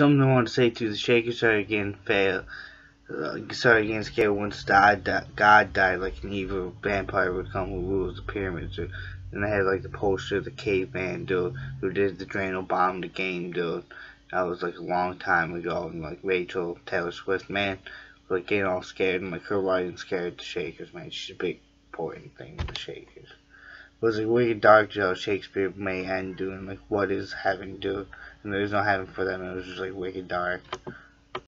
something I want to say to the Shakers started getting fail. Uh, started getting scared once died, God died, like an evil vampire would come who rules the pyramids. And they had like the poster the caveman dude who did the Drano bomb the game dude. That was like a long time ago. And like Rachel Taylor Swift, man, like getting all scared and like her writing scared the Shakers, man. She's a big important thing in the Shakers. Was like wicked dark Joe Shakespeare may end doing like what is heaven do and there's no heaven for them, it was just like wicked dark.